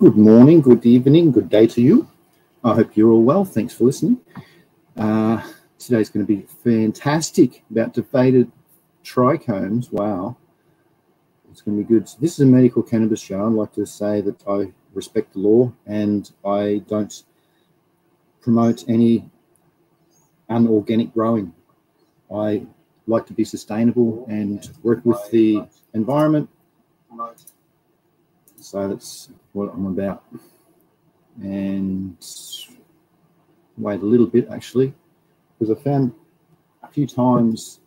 Good morning, good evening, good day to you. I hope you're all well. Thanks for listening. Uh, today's going to be fantastic about deflated trichomes. Wow. It's going to be good. This is a medical cannabis show. I'd like to say that I respect the law and I don't promote any unorganic growing. I like to be sustainable and work with the environment. So that's what I'm about. And wait a little bit actually, because I found a few times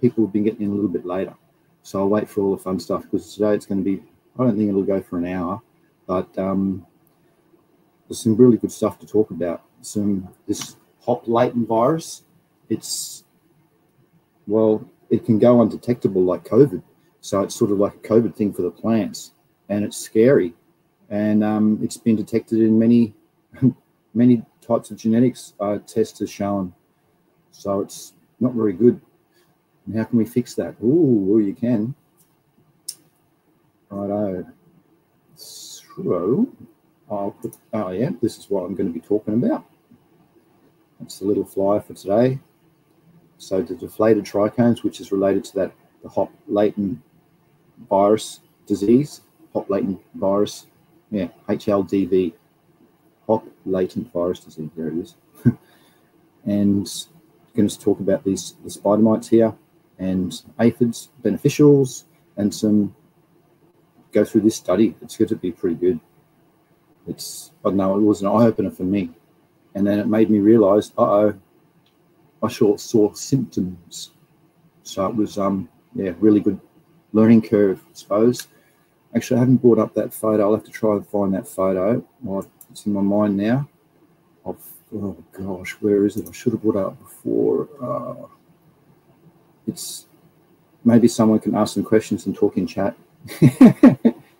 people have been getting in a little bit later. So I'll wait for all the fun stuff because today it's going to be, I don't think it'll go for an hour, but um, there's some really good stuff to talk about. Some, this hop latent virus, it's, well, it can go undetectable like COVID. So it's sort of like a COVID thing for the plants and it's scary. And um, it's been detected in many, many types of genetics uh, tests has shown. So it's not very good. And how can we fix that? Ooh, well, you can. Righto. So I'll put, oh yeah, this is what I'm going to be talking about. That's the little flyer for today. So the deflated trichomes, which is related to that the hop latent virus disease, hop latent virus, yeah, HLDV, hop latent virus disease. There it is. and going to talk about these the spider mites here and aphids, beneficials, and some go through this study. It's going to be pretty good. It's I know, it was an eye opener for me. And then it made me realize, uh oh, I saw, saw symptoms. So it was um yeah, really good learning curve, I suppose. Actually, I haven't brought up that photo. I'll have to try and find that photo. Well, it's in my mind now. Oh gosh, where is it? I should have brought it up before. Uh, it's maybe someone can ask some questions and talk in chat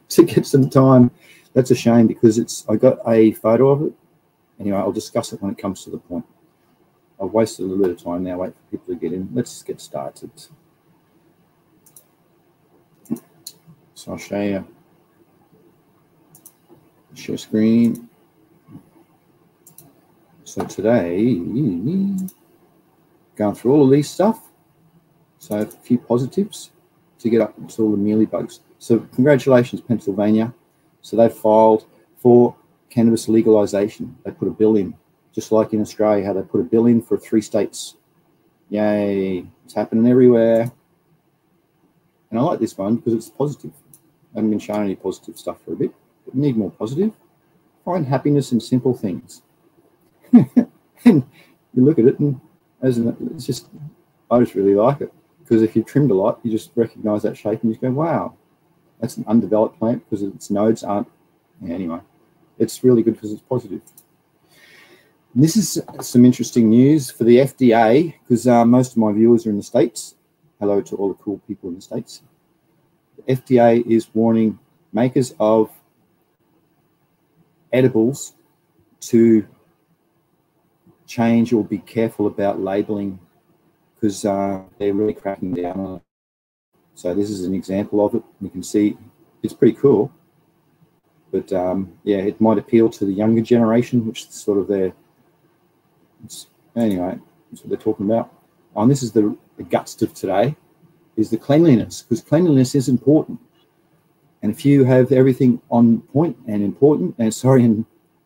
to get some time. That's a shame because it's I got a photo of it. Anyway, I'll discuss it when it comes to the point. I've wasted a little bit of time now. Wait for people to get in. Let's get started. So I'll show you. Share screen. So today, going through all of these stuff. So a few positives to get up to all the mealy bugs. So congratulations, Pennsylvania. So they've filed for cannabis legalization. They put a bill in, just like in Australia, how they put a bill in for three states. Yay, it's happening everywhere. And I like this one because it's positive. I haven't been shown any positive stuff for a bit, but need more positive. Find happiness in simple things. and you look at it and as an, it's just, I just really like it because if you've trimmed a lot, you just recognize that shape and you go, wow, that's an undeveloped plant because its nodes aren't. Yeah, anyway, it's really good because it's positive. And this is some interesting news for the FDA because uh, most of my viewers are in the States. Hello to all the cool people in the States. FDA is warning makers of edibles to change or be careful about labeling because uh, they're really cracking down on it. So this is an example of it. You can see it's pretty cool. But um, yeah, it might appeal to the younger generation, which is sort of their. anyway, that's what they're talking about. And this is the, the guts of today, is the cleanliness, because cleanliness is important. And if you have everything on point and important, and sorry, and,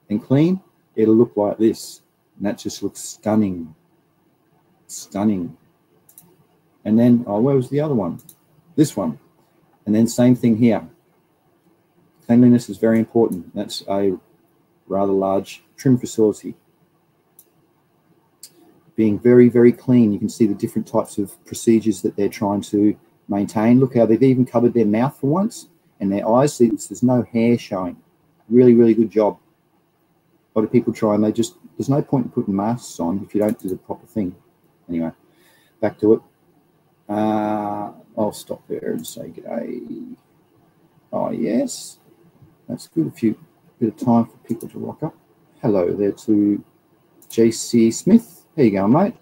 and clean, it'll look like this. And that just looks stunning. Stunning. And then, oh, where was the other one? This one. And then same thing here. Cleanliness is very important. That's a rather large trim facility. Being very, very clean. You can see the different types of procedures that they're trying to maintain. Look how they've even covered their mouth for once and their eyes. See, there's no hair showing. Really, really good job. A lot of people try and they just, there's no point in putting masks on if you don't do the proper thing. Anyway, back to it. Uh, I'll stop there and say g'day. Oh, yes. That's good. A few bit of time for people to rock up. Hello there to JC Smith. How you going, mate?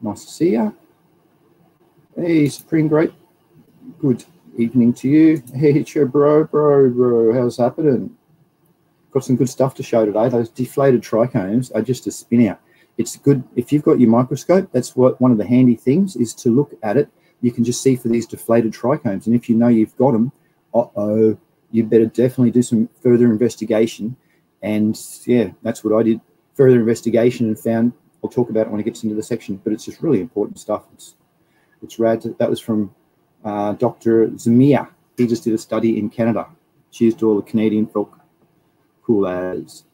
Nice to see you. Hey, Supreme Great. Good evening to you. Hey, bro, bro, bro. How's happening? got some good stuff to show today. Those deflated trichomes are just a spin out. It's good if you've got your microscope. That's what one of the handy things is to look at it. You can just see for these deflated trichomes, and if you know you've got them, uh oh, you better definitely do some further investigation. And yeah, that's what I did. Further investigation and found. I'll talk about it when it gets into the section, but it's just really important stuff. It's it's rad. That was from uh, Dr. Zamir. He just did a study in Canada. Cheers to all the Canadian folk. Cool as.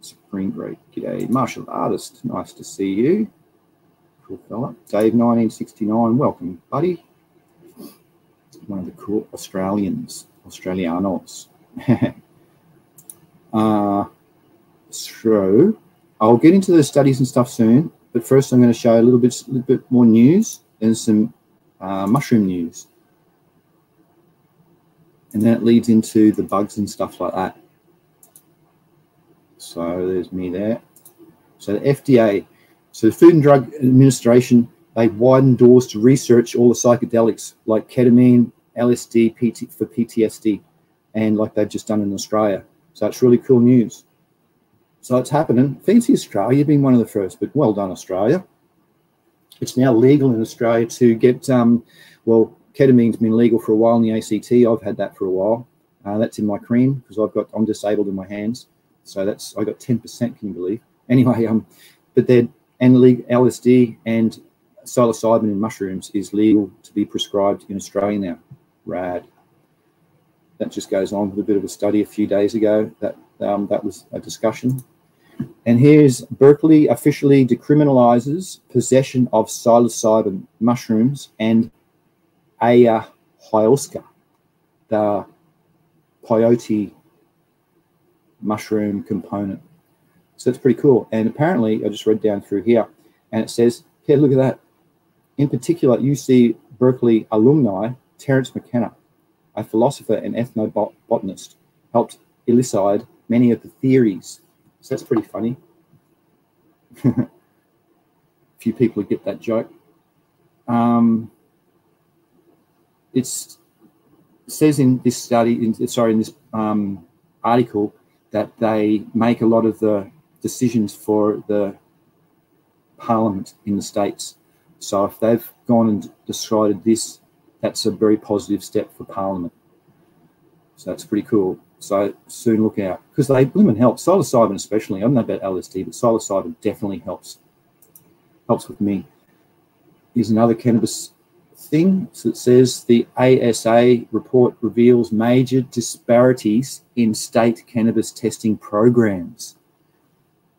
Spring Break. G'day. Martial artist. Nice to see you. Cool fella. Dave, 1969. Welcome, buddy. One of the cool Australians. Australianos. uh, so I'll get into the studies and stuff soon, but first I'm going to show a little bit, little bit more news and some uh, mushroom news. And then it leads into the bugs and stuff like that. So there's me there. So the FDA, so the Food and Drug Administration, they widened doors to research all the psychedelics like ketamine, LSD PT, for PTSD, and like they've just done in Australia. So it's really cool news. So it's happening. Fancy Australia being one of the first, but well done, Australia. It's now legal in Australia to get, um, well, ketamine's been legal for a while in the ACT. I've had that for a while. Uh, that's in my cream because I've got I'm disabled in my hands, so that's I got 10%. Can you believe? Anyway, um, but they're and LSD and psilocybin in mushrooms is legal to be prescribed in Australia now. Rad. That just goes on with a bit of a study a few days ago. That um, that was a discussion. And here's Berkeley officially decriminalizes possession of psilocybin mushrooms and ayahuasca, the peyote mushroom component. So it's pretty cool. And apparently, I just read down through here, and it says, "Here, look at that." In particular, UC Berkeley alumni Terence McKenna, a philosopher and ethnobotanist, helped elucidate many of the theories. So that's pretty funny. A few people get that joke. Um, it says in this study, in, sorry, in this um, article, that they make a lot of the decisions for the parliament in the states. So if they've gone and decided this, that's a very positive step for parliament. So that's pretty cool. So soon look out because they blooming help. Psilocybin especially. I don't know about LSD, but psilocybin definitely helps. Helps with me. Here's another cannabis thing. So it says the ASA report reveals major disparities in state cannabis testing programs.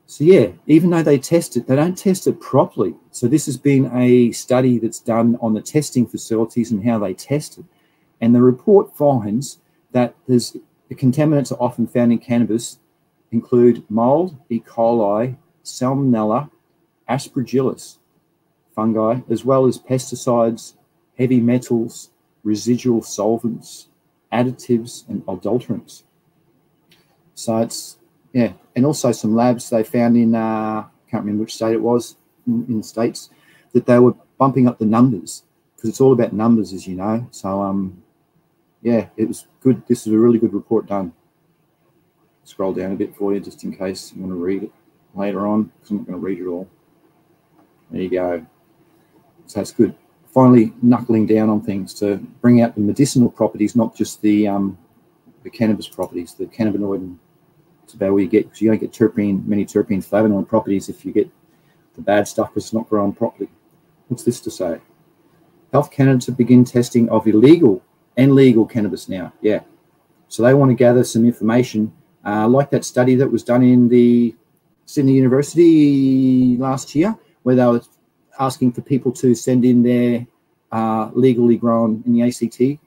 So yeah, even though they test it, they don't test it properly. So this has been a study that's done on the testing facilities and how they test it. And the report finds that there's the contaminants are often found in cannabis include mold, E. coli, salmonella, aspergillus fungi, as well as pesticides, heavy metals, residual solvents, additives, and adulterants. So it's, yeah, and also some labs they found in, uh, can't remember which state it was in, in the States, that they were bumping up the numbers because it's all about numbers, as you know. So, um, yeah, it was good. This is a really good report done. Scroll down a bit for you just in case you want to read it later on because I'm not going to read it all. There you go. So that's good. Finally, knuckling down on things to bring out the medicinal properties, not just the um, the cannabis properties, the cannabinoid. It's about where you get because you don't get terpene, many terpene flavonoid properties if you get the bad stuff because it's not grown properly. What's this to say? Health Canada to begin testing of illegal and legal cannabis now. Yeah. So they want to gather some information, uh, like that study that was done in the Sydney University last year, where they were asking for people to send in their uh, legally grown in the ACT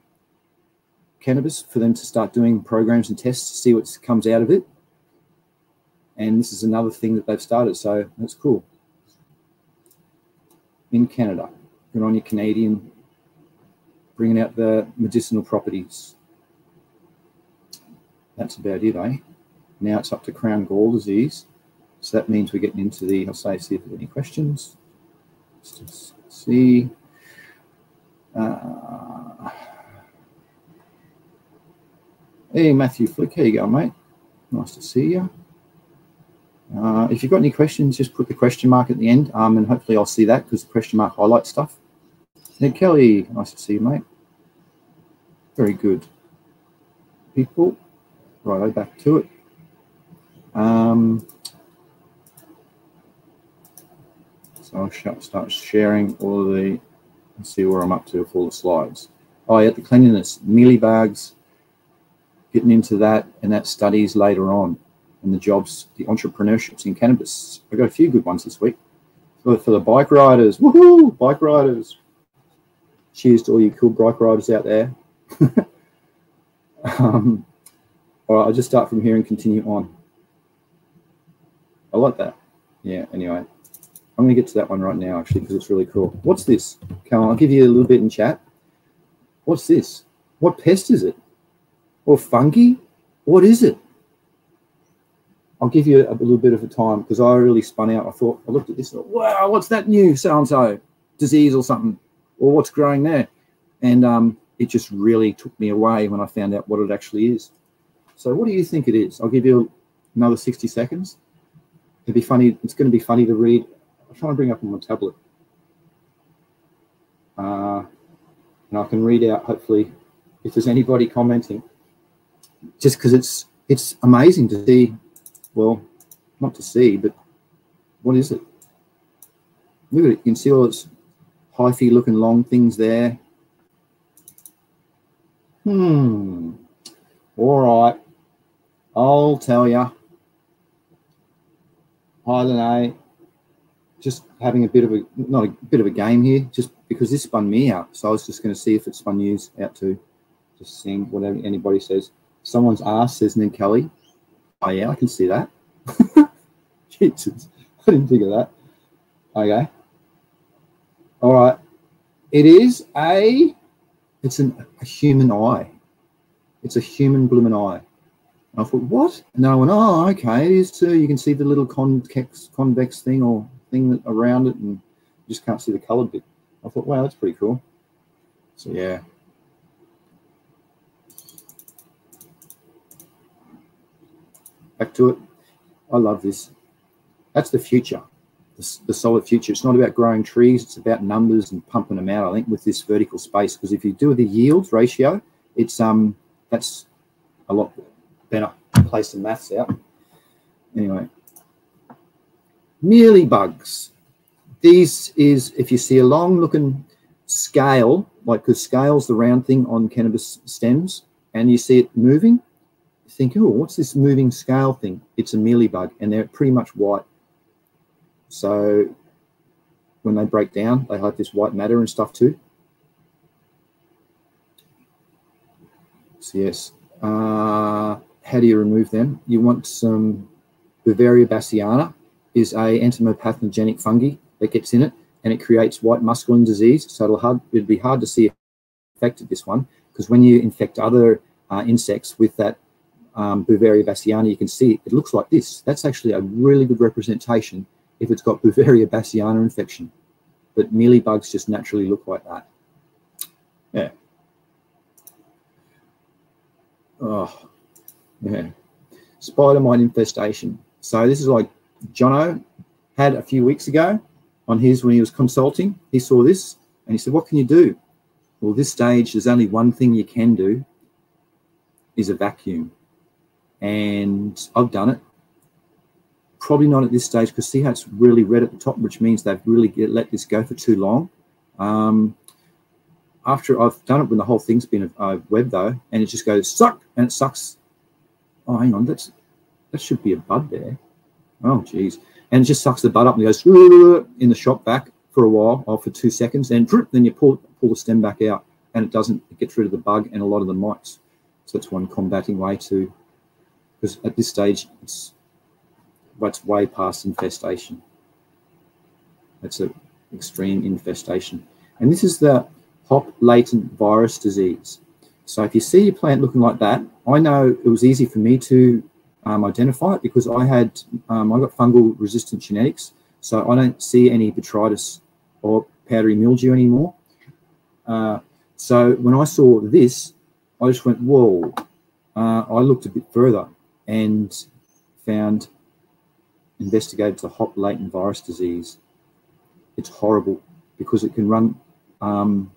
cannabis for them to start doing programs and tests to see what comes out of it. And this is another thing that they've started, so that's cool. In Canada, good on your Canadian bringing out the medicinal properties. That's about it, eh? Now it's up to crown gall disease. So that means we're getting into the, I'll say, see if there's any questions. Let's just see. Uh, hey, Matthew Flick, how you going, mate? Nice to see you. Uh, if you've got any questions, just put the question mark at the end, um, and hopefully I'll see that because the question mark highlights stuff. Nick Kelly, nice to see you, mate. Very good. People, right, back to it. Um, so I'll start sharing all of the, see where I'm up to with all the slides. Oh, yeah, the cleanliness, mealybugs, getting into that, and that studies later on and the jobs, the entrepreneurships in cannabis. I got a few good ones this week. For, for the bike riders, woohoo, bike riders. Cheers to all you cool bike riders out there. um, all right, I'll just start from here and continue on. I like that. Yeah, anyway. I'm going to get to that one right now, actually, because it's really cool. What's this? Come on, I'll give you a little bit in chat. What's this? What pest is it? Or fungi? What is it? I'll give you a, little bit of a time because I really spun out. I thought, I looked at this, thought, wow, what's that new so and so disease or something, or what's growing there? And um, it just really took me away when I found out what it actually is. So, what do you think it is? I'll give you another 60 seconds. It'd be funny, it's going to be funny to read. I'll try and bring up on my tablet. Uh, and I can read out, hopefully, if there's anybody commenting, just because it's it's amazing to see well, not to see, but what is it? Look at it. You can see all its hyphae looking long things there. Hmm. All right. I'll tell you. I don't know. Just having a bit of a not a bit of a game here, just because this spun me out. So I was just going to see if it spun you out too. Just seeing whatever anybody says. Someone's asked, says Ned Kelly. Oh yeah, I can see that. Jesus, I didn't think of that. Okay. All right. It is a. It's an, a human eye. It's a human blooming eye. And I thought, what? And then I went, oh, okay, it is too. You can see the little convex, convex thing or thing that, around it, and you just can't see the coloured bit. I thought, wow, that's pretty cool. So yeah, back to it. I love this. That's the future, the, the, solid future. It's not about growing trees, it's about numbers and pumping them out, I think, with this vertical space. Because if you do the yields ratio, it's um that's a lot better. Play some maths out. Anyway. Mealy bugs. These is if you see a long looking scale, like because scale's the round thing on cannabis stems, and you see it moving, you think, oh, what's this moving scale thing? It's a mealybug, and they're pretty much white. So when they break down, they have this white matter and stuff too. So yes, uh, how do you remove them? You want some Beauveria bassiana is a entomopathogenic fungi that gets in it, and it creates white muscardine disease. So it'll hard, it'd be hard to see affected this one because when you infect other uh, insects with that um, Beauveria bassiana, you can see it looks like this. That's actually a really good representation if it's got Beauveria bassiana infection. But mealybugs just naturally look like that. Yeah. Oh, yeah. Spider mite infestation. So this is like Jono had a few weeks ago on his when he was consulting. He saw this and he said, What can you do? Well, this stage, there's only one thing you can do is a vacuum and I've done it. Probably not at this stage because see how it's really red at the top, which means they've really get, let this go for too long. Um, after I've done it when the whole thing's been a, a web though, and it just goes suck and it sucks. Oh, hang on, that's that should be a bud there. Oh, geez. And it just sucks the bud up and goes in the shop back for a while, or for two seconds, and then you pull pull the stem back out, and it doesn't it gets rid of the bug and a lot of the mites. So that's one combating way to because at this stage it's it's way past infestation. That's an extreme infestation. And this is the hop latent virus disease. So if you see your plant looking like that, I know it was easy for me to um, identify it because I had um, I got fungal resistant genetics, so I don't see any botrytis or powdery mildew anymore. Uh, so when I saw this, I just went, whoa. Uh, I looked a bit further and found investigated the hop latent virus disease. It's horrible because it can run, um,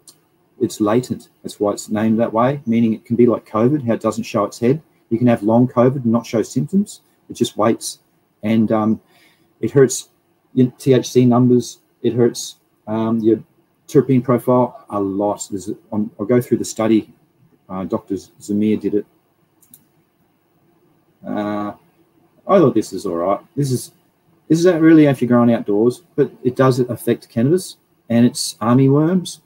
it's latent. That's why it's named that way, meaning it can be like COVID, how it doesn't show its head. You can have long COVID and not show symptoms. It just waits. And um, it hurts your THC numbers. It hurts um, your terpene profile a lot. There's, I'll go through the study. Uh, Dr. Zamir did it. Uh, I thought this is all right. This is this isn't really if you're growing outdoors, but it does affect cannabis and its army worms.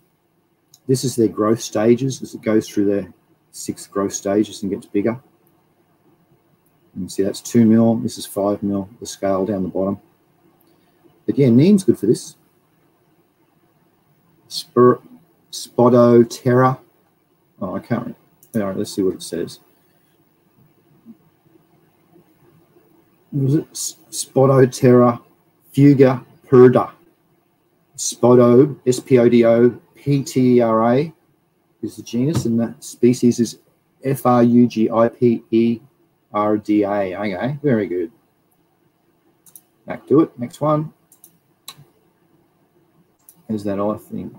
This is their growth stages as it goes through their six growth stages and gets bigger. You can see that's two mil. This is five mil. The scale down the bottom. Again, neem's good for this. Spir Spodoptera. Oh, I can't. All right, let's see what it says. Was it Spodoterra fuga perda? Spodo, S-P-O-D-O, P-T-E-R-A is the genus, and the species is F-R-U-G-I-P-E-R-D-A. Okay, very good. Back to it. Next one. Is that I think?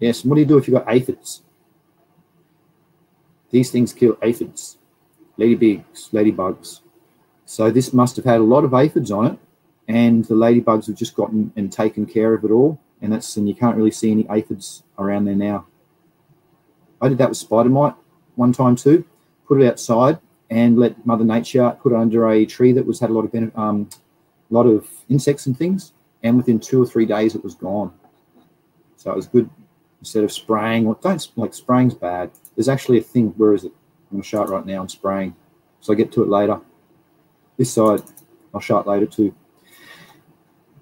Yes, what do you do if you've got aphids? These things kill aphids, ladybugs, ladybugs. So this must have had a lot of aphids on it, and the ladybugs have just gotten and taken care of it all. And that's and you can't really see any aphids around there now. I did that with spider mite one time too. Put it outside and let Mother Nature put it under a tree that was had a lot of um, lot of insects and things and within two or three days it was gone. So it was good instead of spraying. Or don't like spraying's bad. There's actually a thing. Where is it? I'm gonna show it right now. I'm spraying, so I get to it later. This side, I'll show it later too.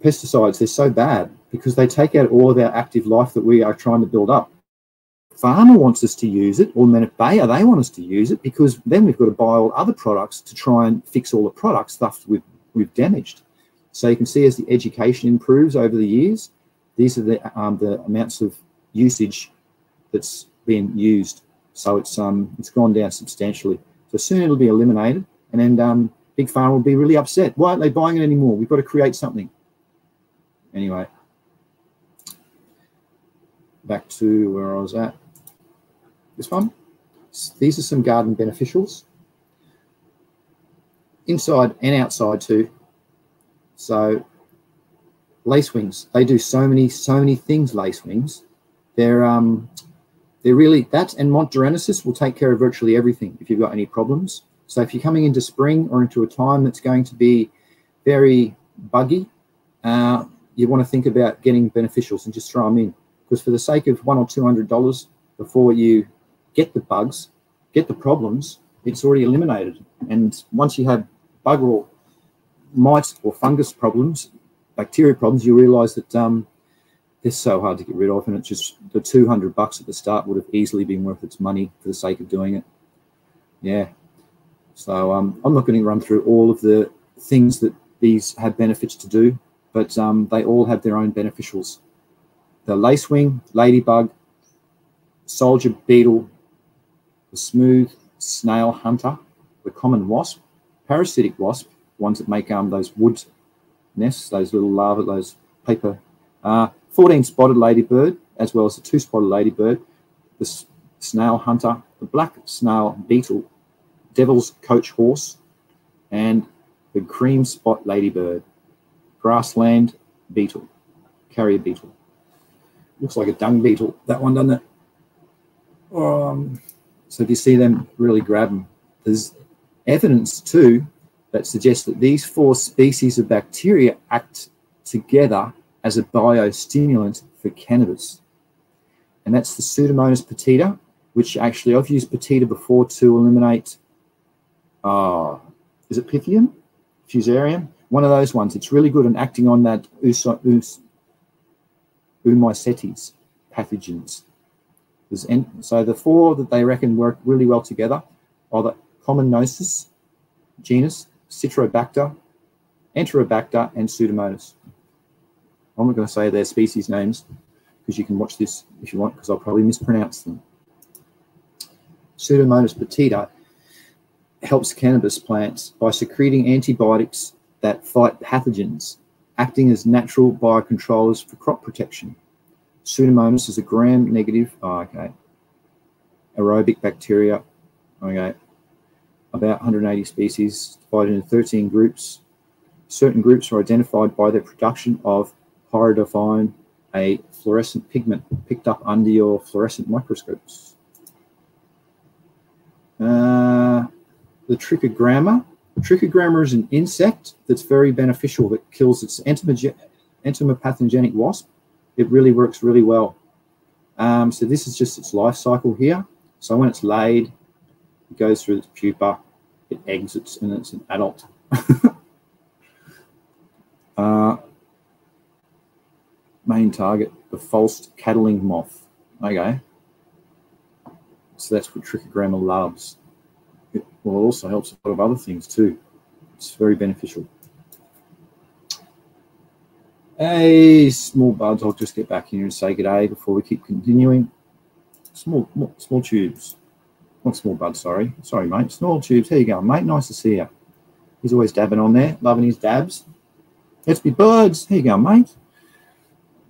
Pesticides, they're so bad because they take out all of our active life that we are trying to build up. Pharma wants us to use it, or Bayer, they want us to use it because then we've got to buy all other products to try and fix all the product stuff we've, we've damaged. So you can see as the education improves over the years, these are the, um, the amounts of usage that's been used. So it's um, it's gone down substantially. So soon it'll be eliminated, and then um, Big Pharma will be really upset. Why aren't they buying it anymore? We've got to create something. Anyway, back to where I was at. This one. These are some garden beneficials. Inside and outside too. So lacewings, they do so many, so many things, lacewings. They're um they're really that and Monterenesis will take care of virtually everything if you've got any problems. So if you're coming into spring or into a time that's going to be very buggy, uh, you want to think about getting beneficials and just throw them in. Because for the sake of one or two hundred dollars before you get the bugs, get the problems, it's already eliminated. And once you have bug or mites or fungus problems, bacteria problems, you realize that um, they're so hard to get rid of. And it's just the 200 bucks at the start would have easily been worth its money for the sake of doing it. Yeah. So um, I'm not going to run through all of the things that these have benefits to do, but um, they all have their own beneficials. The lacewing, ladybug, soldier beetle, the smooth snail hunter, the common wasp, parasitic wasp, ones that make um, those wood nests, those little larvae, those paper. Uh, 14 spotted ladybird, as well as the two spotted ladybird, the snail hunter, the black snail beetle, devil's coach horse, and the cream spot ladybird, grassland beetle, carrier beetle. Looks like a dung beetle, that one, doesn't it? Um, so if you see them, really grab them. There's evidence too that suggests that these four species of bacteria act together as a biostimulant for cannabis. And that's the Pseudomonas putida, which actually I've used putida before to eliminate, uh, is it Pythium? Fusarium? One of those ones. It's really good at acting on that Oomycetes pathogens. so the four that they reckon work really well together are the common Comamonas genus, Citrobacter, Enterobacter, and Pseudomonas. I'm not going to say their species names because you can watch this if you want because I'll probably mispronounce them. Pseudomonas putida helps cannabis plants by secreting antibiotics that fight pathogens, acting as natural biocontrollers for crop protection. Pseudomonas is a gram-negative, oh, okay, aerobic bacteria, okay, about 180 species, divided into 13 groups. Certain groups are identified by their production of pyoverdine, a fluorescent pigment picked up under your fluorescent microscopes. Uh, the trichogramma. Trichogramma is an insect that's very beneficial that kills its entomopathogenic wasp. It really works really well. Um, so this is just its life cycle here. So when it's laid, it goes through its pupa, it exits, and it's an adult. uh, main target, the false codling moth. Okay. So that's what trichogramma loves. Well, it also helps a lot of other things too. It's very beneficial. Hey, small buds, I'll just get back in here and say good day before we keep continuing. Small, small tubes. Not small buds, sorry. Sorry, mate. Small tubes. Here you go, mate. Nice to see you. He's always dabbing on there, loving his dabs. Let's be buds. Here you go, mate.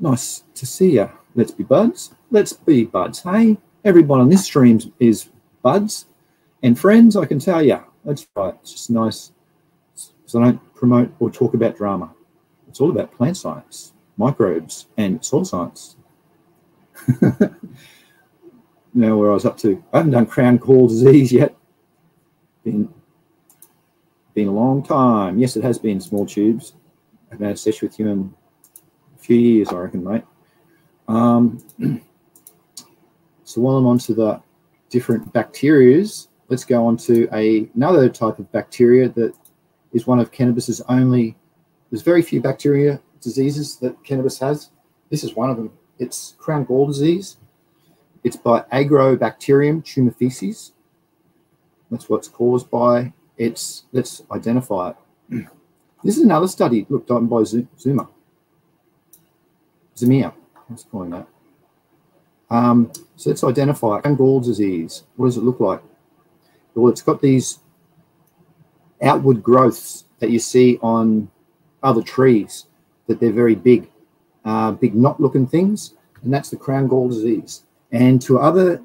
Nice to see you. Let's be buds. Let's be buds. Hey, everyone on this stream is buds and friends. I can tell you. That's right. It's just nice. So I don't promote or talk about drama. It's all about plant science, microbes, and soil science. now, where I was up to, I haven't done crown gall disease yet. Been been a long time. Yes, it has been small tubes. I've had a session with you in a few years, I reckon, mate. Um, so while I'm on to the different bacterias, let's go on to a, another type of bacteria that is one of cannabis's only, there's very few bacteria diseases that cannabis has. This is one of them. It's crown gall disease. It's by Agrobacterium tumefaciens. That's what it's caused by. It's let's identify it. This is another study looked done by Zuma. Zamir, what's calling that? Um, so let's identify gall disease. What does it look like? Well, it's got these outward growths that you see on other trees, that they're very big, uh, big knot-looking things, and that's the crown gall disease. And to other,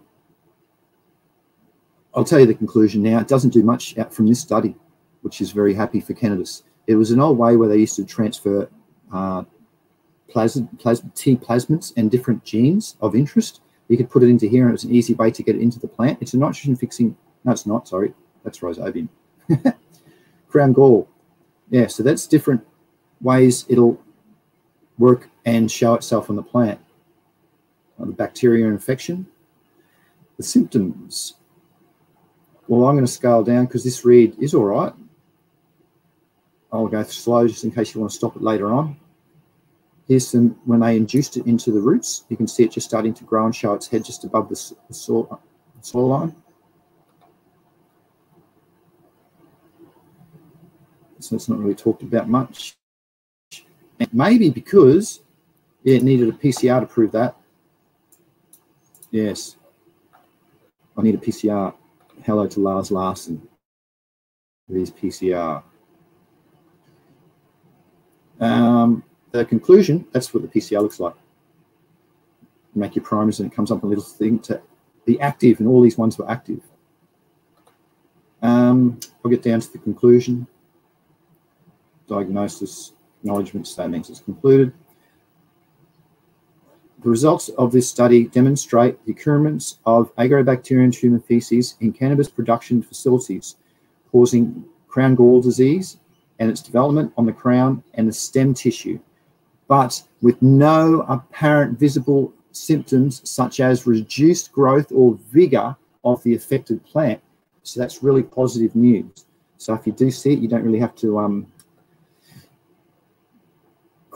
I'll tell you the conclusion now. It doesn't do much out from this study, which is very happy for cannabis. It was an old way where they used to transfer uh, plasmid, plasmid, T plasmids and different genes of interest. You could put it into here and it's an easy way to get it into the plant. It's a nitrogen fixing, no, it's not, sorry, that's rhizobium. Crown gall. Yeah, so that's different ways it'll work and show itself on the plant. Uh, the bacteria infection. The symptoms. Well, I'm going to scale down because this read is all right. I'll go slow just in case you want to stop it later on. Here's some, when they induced it into the roots, you can see it just starting to grow and show its head just above the, the soil, soil line. So it's not really talked about much. And maybe because it needed a PCR to prove that. Yes. I need a PCR. Hello to Lars Larson his PCR. Um, the conclusion, that's what the PCR looks like. You make your primers and it comes up a little thing to be active, and all these ones were active. Um, I'll get down to the conclusion. Diagnosis, acknowledgement statements is concluded. The results of this study demonstrate the occurrence of Agrobacterium tumefaciens in cannabis production facilities, causing crown gall disease and its development on the crown and the stem tissue but with no apparent visible symptoms such as reduced growth or vigor of the affected plant. So that's really positive news. So if you do see it, you don't really have to um,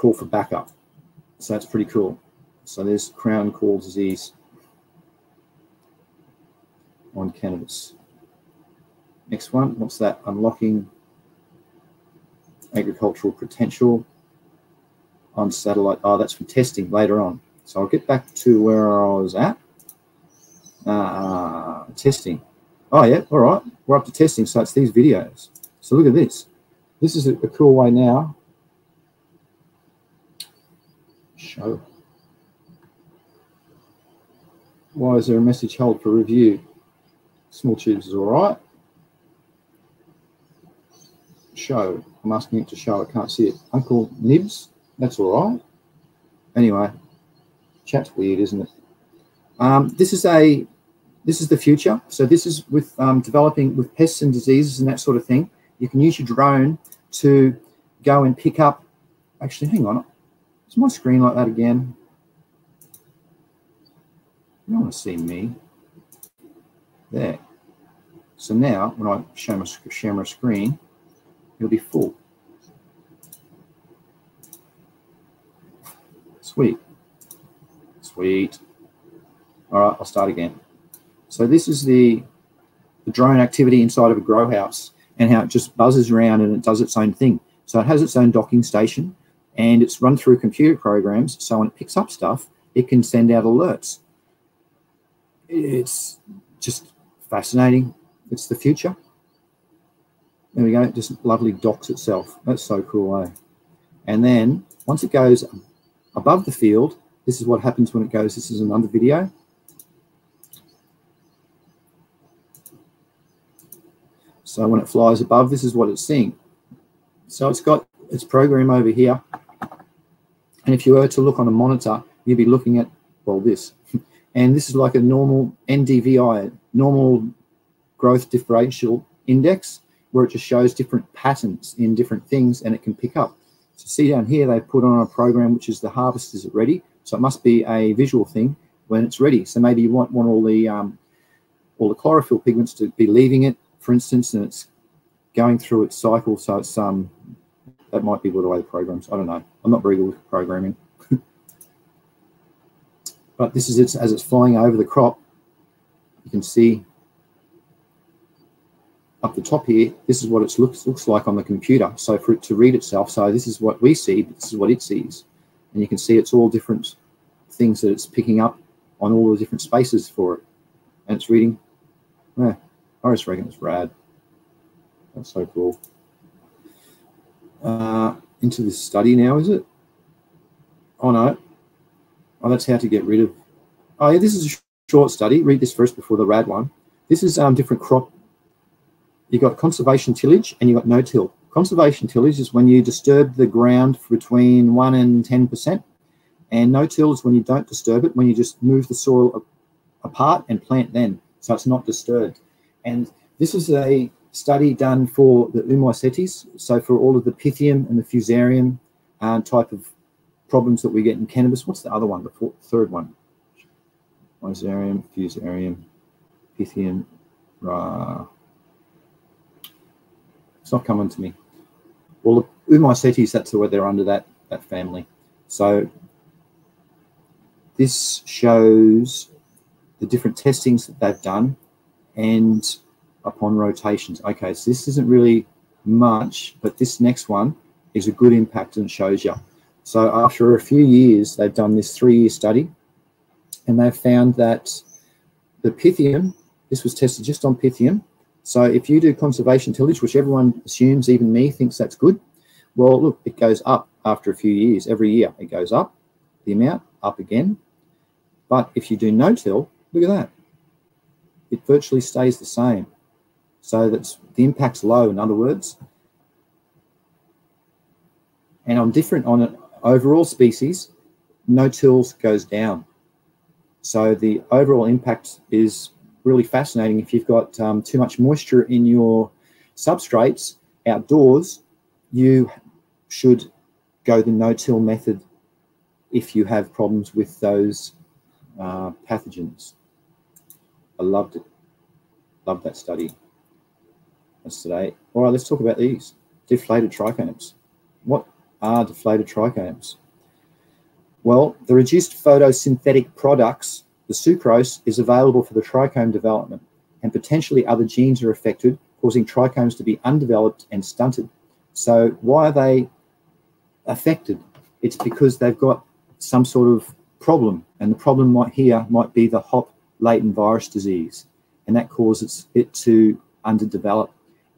call for backup. So that's pretty cool. So there's crown gall disease on cannabis. Next one, what's that? Unlocking agricultural potential on satellite. Oh, that's for testing later on. So I'll get back to where I was at. Uh, testing. Oh, yeah, all right. We're up to testing, so it's these videos. So look at this. This is a cool way now. Show. Why is there a message held for review? Small tubes is all right. Show. I'm asking it to show. I can't see it. Uncle Nibs. That's all right. Anyway, chat's weird, isn't it? Um, this is a this is the future. So this is with um, developing with pests and diseases and that sort of thing. You can use your drone to go and pick up. Actually, hang on. Is my screen like that again? You don't want to see me. There. So now, when I show my, share my screen, it'll be full. Sweet. Sweet. All right, I'll start again. So this is the, the drone activity inside of a grow house and how it just buzzes around and it does its own thing. So it has its own docking station and it's run through computer programs. So when it picks up stuff, it can send out alerts. It's just fascinating. It's the future. There we go. It just lovely docks itself. That's so cool, eh? And then once it goes above the field, this is what happens when it goes. This is another video. So when it flies above, this is what it's seeing. So it's got its program over here. And if you were to look on a monitor, you'd be looking at, well, this. and this is like a normal NDVI, normal growth differential index, where it just shows different patterns in different things and it can pick up. So see down here, they've put on a program which is the harvest is it ready. So it must be a visual thing when it's ready. So maybe you want, want all the um, all the chlorophyll pigments to be leaving it for instance, and it's going through its cycle. So it's um that might be the way the programs. I don't know. I'm not very good with programming. but this is it as it's flying over the crop. You can see up the top here, this is what it looks looks like on the computer. So for it to read itself, so this is what we see, this is what it sees. And you can see it's all different things that it's picking up on all the different spaces for it. And it's reading. Yeah, I just reckon it's rad. That's so cool. Uh, into this study now, is it? Oh, no. Oh, that's how to get rid of... Oh, yeah, this is a short study. Read this first before the rad one. This is um, different crop. You've got conservation tillage and you've got no-till. Conservation tillage is when you disturb the ground between 1 and 10%. And no-till is when you don't disturb it, when you just move the soil apart and plant then. So it's not disturbed. And this is a study done for the Oomycetes, so for all of the Pythium and the Fusarium uh, type of problems that we get in cannabis. What's the other one, the fourth, third one? Fusarium, Fusarium, Pythium. Uh, it's not coming to me. Well, the Oomycetes, that's the way they're under that, that family. So this shows the different testings that they've done and upon rotations. Okay, so this isn't really much, but this next one is a good impact and shows you. So after a few years, they've done this three-year study, and they've found that the Pythium, this was tested just on Pythium. So if you do conservation tillage, which everyone assumes, even me, thinks that's good, well, look, it goes up after a few years. Every year it goes up, the amount, up again. But if you do no-till, look at that it virtually stays the same. So that's the impact's low, in other words. And on different, on an overall species, no-tills goes down. So the overall impact is really fascinating. If you've got um, too much moisture in your substrates outdoors, you should go the no-till method if you have problems with those uh, pathogens. I loved it. Loved that study. Today. All right, let's talk about these. Deflated trichomes. What are deflated trichomes? Well, the reduced photosynthetic products, the sucrose, is available for the trichome development, and potentially other genes are affected, causing trichomes to be undeveloped and stunted. So why are they affected? It's because they've got some sort of problem, and the problem might here might be the hop latent virus disease. and that causes it to underdevelop.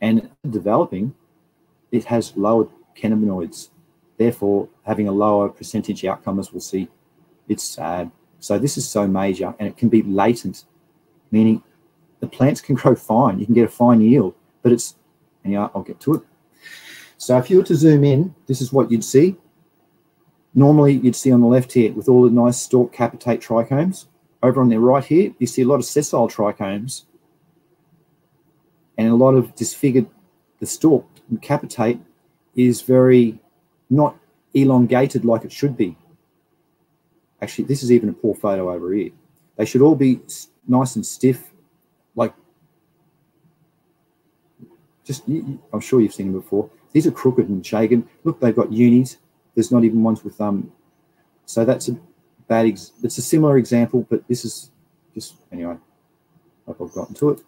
And developing, it has lower cannabinoids. Therefore, having a lower percentage outcome, as we'll see, it's sad. So this is so major, and it can be latent, meaning the plants can grow fine. You can get a fine yield, but it's, and yeah, I'll get to it. So if you were to zoom in, this is what you'd see. Normally, you'd see on the left here with all the nice stalk capitate trichomes. Over on the right here, you see a lot of sessile trichomes and a lot of disfigured, the stalk capitate is very not elongated like it should be. Actually, this is even a poor photo over here. They should all be nice and stiff, like just, I'm sure you've seen them before. These are crooked and shaken. Look, they've got unis. There's not even ones with um. So that's a bad. Ex it's a similar example, but this is just anyway. Hope I've gotten to it.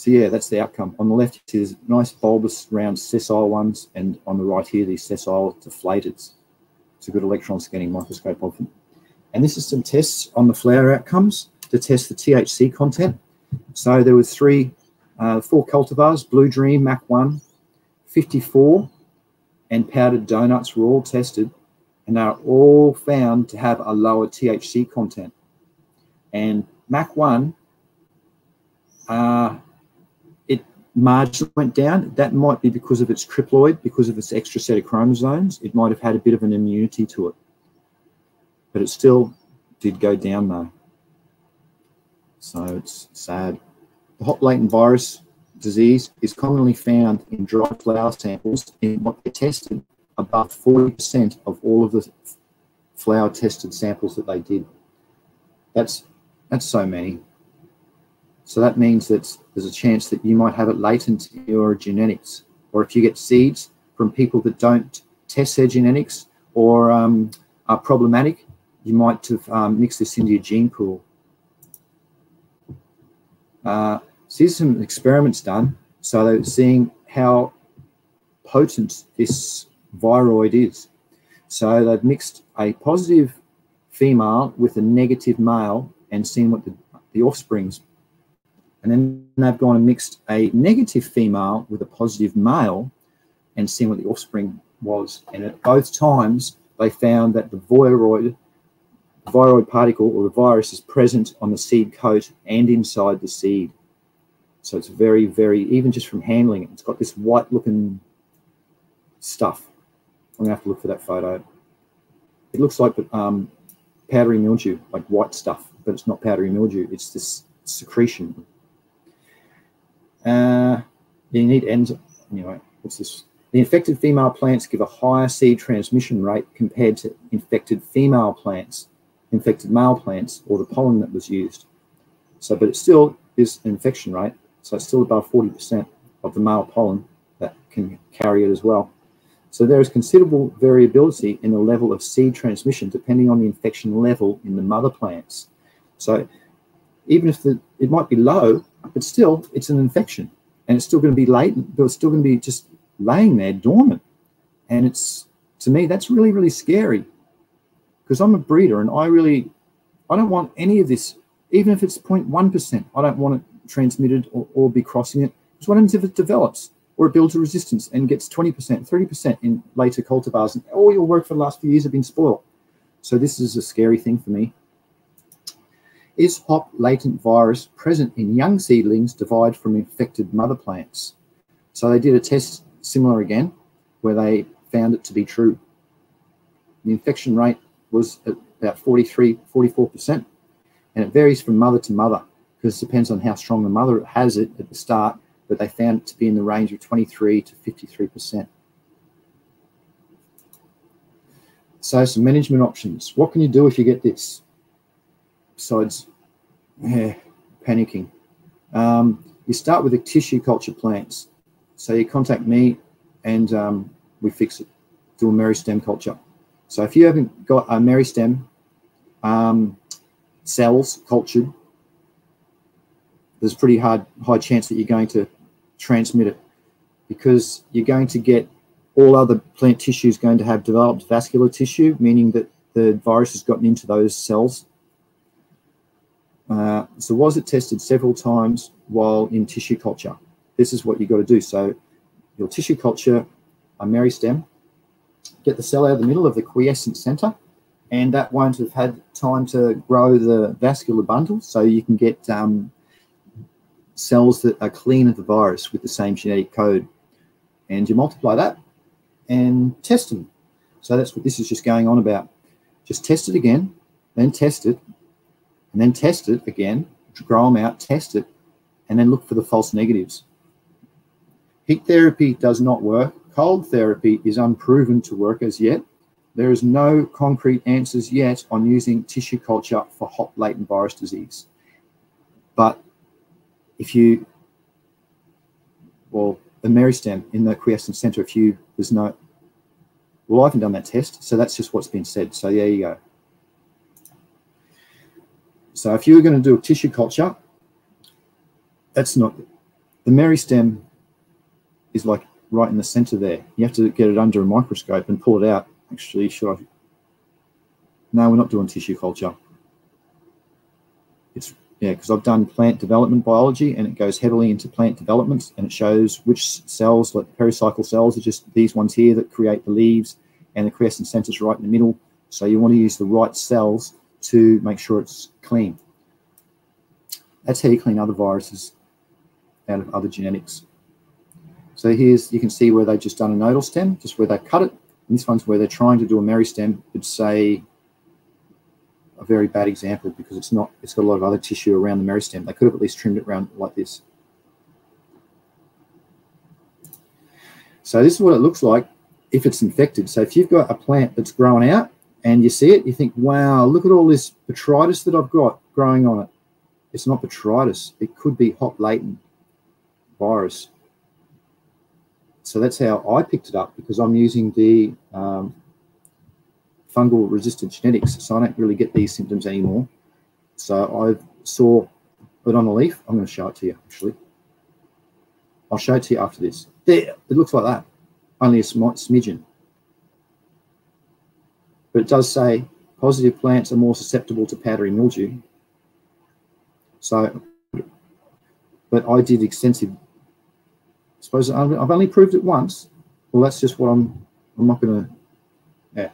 So yeah, that's the outcome. On the left, is nice bulbous round sessile ones, and on the right here, these sessile deflated. It's a good electron scanning microscope of them. And this is some tests on the flower outcomes to test the THC content. So there were three, uh, four cultivars, Blue Dream, Mac 1, 54, and powdered donuts were all tested and they are all found to have a lower THC content. And Mac 1, uh, it marginally went down. That might be because of its triploid, because of its extra set of chromosomes. It might have had a bit of an immunity to it. But it still did go down though. So it's sad. The hop latent virus disease is commonly found in dry flower samples in what they tested above 40% of all of the flower tested samples that they did. That's that's so many. So that means that there's a chance that you might have it latent in your genetics, or if you get seeds from people that don't test their genetics or um, are problematic, you might have um, mixed this into your gene pool. Uh, so some experiments done. So they're seeing how potent this viroid is. So they've mixed a positive female with a negative male and seen what the, the offsprings. And then they've gone and mixed a negative female with a positive male and seen what the offspring was. And at both times, they found that the viroid, viroid particle or the virus is present on the seed coat and inside the seed. So it's very, very, even just from handling it, it's got this white looking stuff. I'm gonna have to look for that photo. It looks like um, powdery mildew, like white stuff, but it's not powdery mildew. It's this secretion. Uh, you need ends. Anyway, what's this? The infected female plants give a higher seed transmission rate compared to infected female plants, infected male plants, or the pollen that was used. So, but it still is an infection rate. So it's still above 40% of the male pollen that can carry it as well. So there is considerable variability in the level of seed transmission depending on the infection level in the mother plants. So even if the, it might be low, but still it's an infection and it's still going to be latent, but it's still going to be just laying there dormant. And it's, to me, that's really, really scary because I'm a breeder and I really, I don't want any of this, even if it's 0.1%, I don't want it transmitted or, or be crossing it. Because what happens if it develops or it builds a resistance and gets 20%, 30% in later cultivars and all your work for the last few years have been spoiled. So this is a scary thing for me. Is hop latent virus present in young seedlings derived from infected mother plants? So they did a test similar again, where they found it to be true. The infection rate was about 43, 44%, and it varies from mother to mother because it depends on how strong the mother has it at the start, but they found it to be in the range of 23 to 53%. So some management options. What can you do if you get this? Besides yeah, panicking. Um, you start with the tissue culture plants. So you contact me and um, we fix it, do a meristem culture. So if you haven't got a meristem um, cells cultured, there's pretty hard high chance that you're going to transmit it because you're going to get all other plant tissue is going to have developed vascular tissue, meaning that the virus has gotten into those cells. Uh, so was it tested several times while in tissue culture? This is what you've got to do. So your tissue culture a meristem, get the cell out of the middle of the quiescent center, and that won't have had time to grow the vascular bundle. So you can get um, cells that are clean of the virus with the same genetic code. And you multiply that and test them. So that's what this is just going on about. Just test it again, then test it, and then test it again, grow them out, test it, and then look for the false negatives. Heat therapy does not work. Cold therapy is unproven to work as yet. There is no concrete answers yet on using tissue culture for hop latent virus disease. But if you, well, the meristem in the quiescent center, if you, there's no, well, I haven't done that test, so that's just what's been said. So there you go. So if you were going to do a tissue culture, that's not, the meristem is like right in the center there. You have to get it under a microscope and pull it out. Actually, should I? No, we're not doing tissue culture. It's yeah, because I've done plant development biology and it goes heavily into plant development and it shows which cells, like pericycle cells, are just these ones here that create the leaves and the quiescent centers right in the middle. So you want to use the right cells to make sure it's clean. That's how you clean other viruses out of other genetics. So here's, you can see where they've just done a nodal stem, just where they cut it. And this one's where they're trying to do a meristem. It's say a very bad example because it's not, it's got a lot of other tissue around the meristem. They could have at least trimmed it around like this. So this is what it looks like if it's infected. So if you've got a plant that's growing out and you see it, you think, wow, look at all this botrytis that I've got growing on it. It's not botrytis. It could be hop latent virus so that's how I picked it up because I'm using the um, fungal resistant genetics. So I don't really get these symptoms anymore. So I saw it on the leaf. I'm going to show it to you actually. I'll show it to you after this. There, it looks like that, only a smidgen. But it does say positive plants are more susceptible to powdery mildew. So, but I did extensive I suppose I've only proved it once. Well, that's just what I'm, I'm not going to, yeah,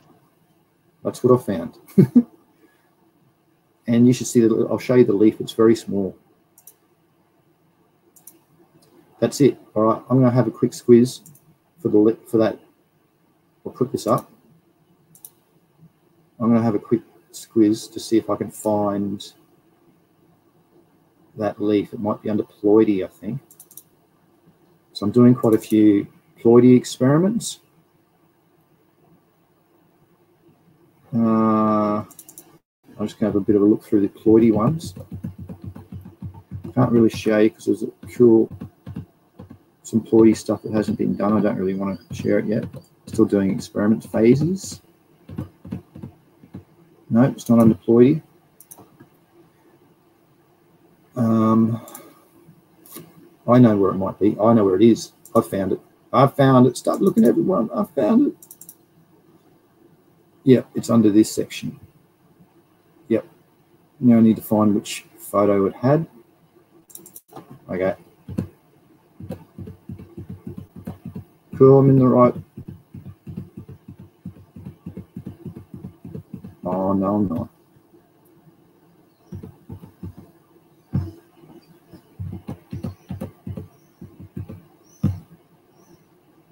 that's what I found. and you should see that, I'll show you the leaf, it's very small. That's it. All right, I'm going to have a quick squeeze for the for that. I'll put this up. I'm going to have a quick squeeze to see if I can find that leaf. It might be under ploidy, I think. So I'm doing quite a few ploidy experiments. Uh, I'm just going to have a bit of a look through the ploidy ones. Can't really show you because there's a cool, some ploidy stuff that hasn't been done. I don't really want to share it yet. Still doing experiment phases. No, it's not under ploidy. Um, I know where it might be. I know where it is. I found it. I found it. Start looking, everyone. I found it. Yep, it's under this section. Yep. Now I need to find which photo it had. Okay. Cool, I'm in the right. Oh, no, I'm.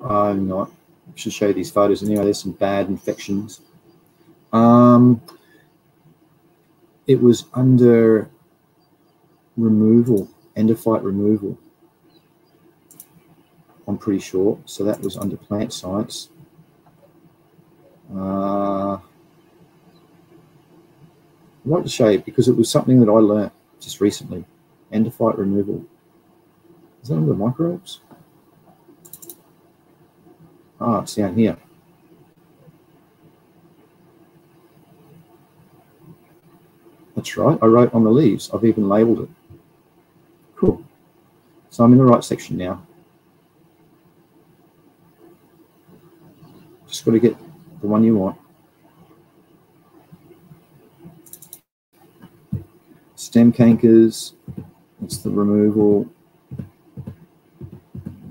I'm not. I should show you these photos. Anyway, there's some bad infections. Um, it was under removal, endophyte removal. I'm pretty sure. So that was under plant science. Uh, I want to show you because it was something that I learned just recently. Endophyte removal. Is that under microbes? Ah, it's down here. That's right. I wrote on the leaves. I've even labeled it. Cool. So I'm in the right section now. Just got to get the one you want. Stem cankers. It's the removal.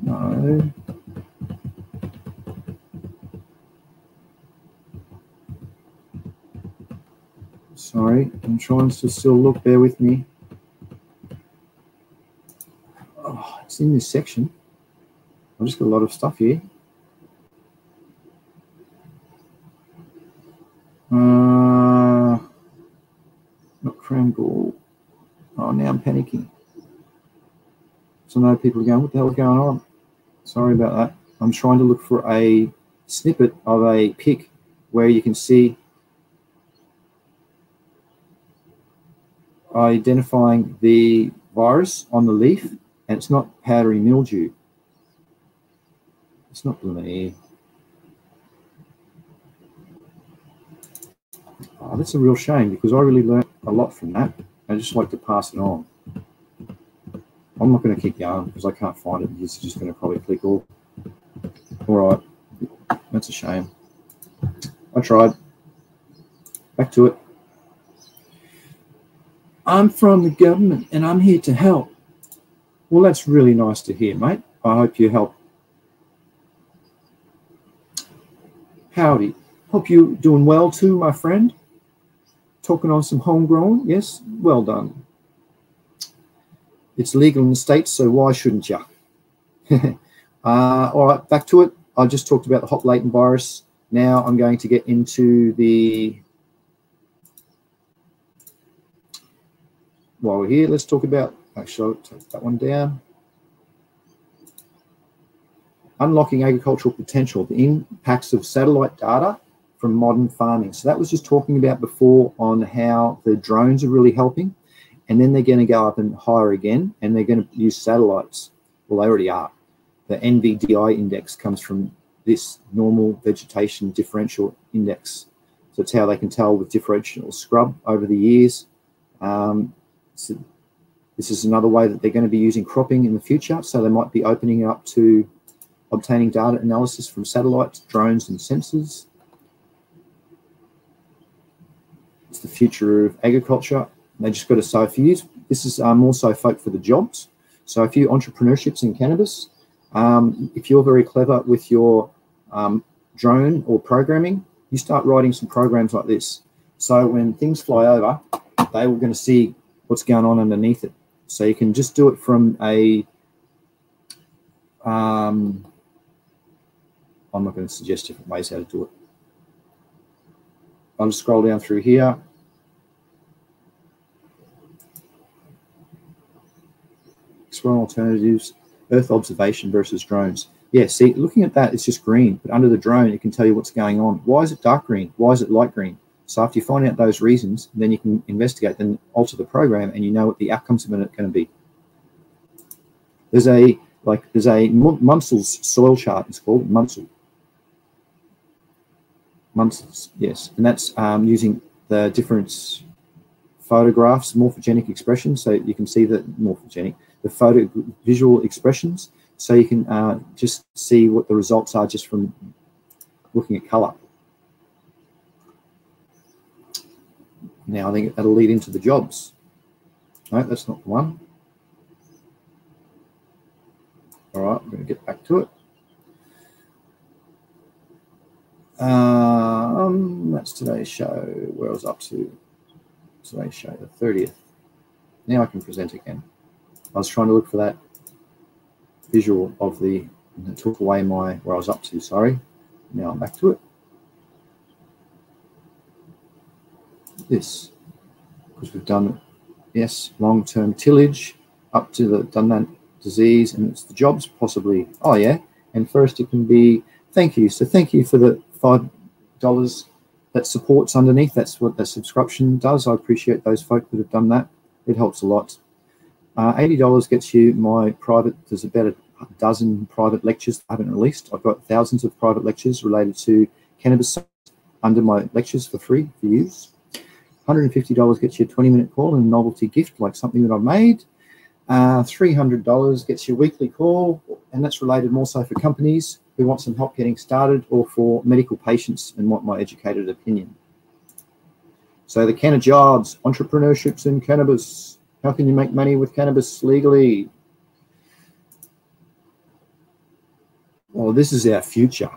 No. Sorry, I'm trying to still look. Bear with me. Oh, it's in this section. I've just got a lot of stuff here. Uh, not crown gall. Oh, now I'm panicking. So know people are going, what the hell's going on? Sorry about that. I'm trying to look for a snippet of a pic where you can see identifying the virus on the leaf and it's not powdery mildew. It's not blooming Oh, ah, that's a real shame because I really learned a lot from that. I just like to pass it on. I'm not going to keep going because I can't find it. It's just going to probably click all. All right. That's a shame. I tried. Back to it. I'm from the government and I'm here to help. Well, that's really nice to hear, mate. I hope you help. Howdy. Hope you're doing well too, my friend. Talking on some homegrown. Yes, well done. It's legal in the States, so why shouldn't you? uh, all right, back to it. I just talked about the hop latent virus. Now I'm going to get into the while we're here, let's talk about, actually, I'll take that one down. Unlocking agricultural potential, the impacts of satellite data from modern farming. So that was just talking about before on how the drones are really helping. And then they're going to go up and higher again, and they're going to use satellites. Well, they already are. The NVDI index comes from this normal vegetation differential index. So it's how they can tell with differential scrub over the years. Um, so this is another way that they're going to be using cropping in the future. So they might be opening up to obtaining data analysis from satellites, drones, and sensors. It's the future of agriculture. They just got to so if you use this is um, also folk for the jobs. So if you entrepreneurships in cannabis, um, if you're very clever with your um, drone or programming, you start writing some programs like this. So when things fly over, they were going to see what's going on underneath it. So you can just do it from a, um, I'm not going to suggest different ways how to do it. I'll just scroll down through here. Explore alternatives, Earth observation versus drones. Yeah, see, looking at that, it's just green, but under the drone, it can tell you what's going on. Why is it dark green? Why is it light green? So after you find out those reasons, then you can investigate, then alter the program, and you know what the outcomes of it are going to be. There's a like there's a Munsell's soil chart. It's called Munsell. Munsell's, yes, and that's um, using the different photographs, morphogenic expressions, so you can see the morphogenic, the photo visual expressions, so you can uh, just see what the results are just from looking at color. Now I think that'll lead into the jobs. No, that's not the one. All right, I'm going to get back to it. Um, that's today's show. Where I was up to today's show, the 30th. Now I can present again. I was trying to look for that visual of the, it took away my, where I was up to, sorry. Now I'm back to it. this because we've done, yes, long-term tillage up to the done that disease and it's the jobs possibly. Oh yeah, and first it can be thank you. So thank you for the five dollars that supports underneath. That's what the subscription does. I appreciate those folk that have done that. It helps a lot. Uh, $80 gets you my private, there's about a dozen private lectures I haven't released. I've got thousands of private lectures related to cannabis under my lectures for free for use. $150 gets you a 20 minute call and a novelty gift like something that I've made. Uh, $300 gets you a weekly call, and that's related more so for companies who want some help getting started or for medical patients and want my educated opinion. So the Canna jobs, entrepreneurships in cannabis. How can you make money with cannabis legally? Well, this is our future.